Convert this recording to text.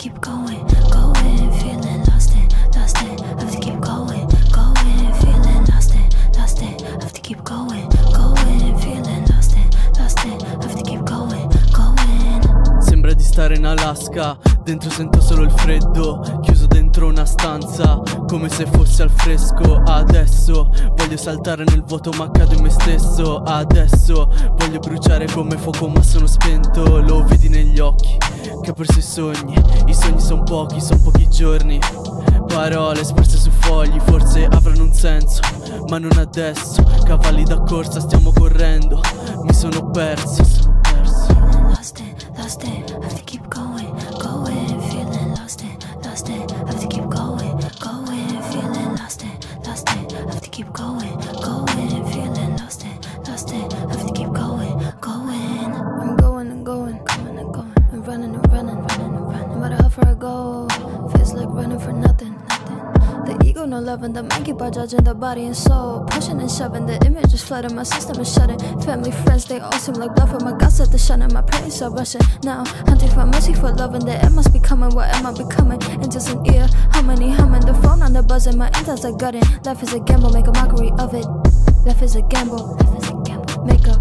keep going, going, feeling lost and lost and have to keep going, going, feeling lost and lost and have to keep going, going, feeling lost and lost and have to keep going, going. Sembra di stare in Alaska, dentro sento solo il freddo, chiuso dentro una stanza, come se fosse al fresco. Adesso voglio saltare nel vuoto, ma cado in me stesso. Adesso voglio bruciare come fuoco, ma sono spento. Lo vedi negli occhi Che ho perso i sogni. I sogni sono pochi, sono pochi giorni. Parole sparse su fogli Forse avranno un senso. Ma non adesso Cavalli da corsa stiamo correndo. Mi sono perso Sono perso. Lost it, lost it. Keep going. Go, feels like running for nothing, nothing. The ego no loving, the mind keep on judging the body and soul. Pushing and shoving, the image is flooding, my system is shutting. Family, friends, they all seem like bluffing. My guts at the shunning, my prayers are rushing. Now, hunting for mercy for loving, the end must be coming. What am I becoming? And just an ear, how many humming? The phone on the buzzing, my insides are gutting. Life is a gamble, make a mockery of it. Life is a gamble, life is a gamble. Make a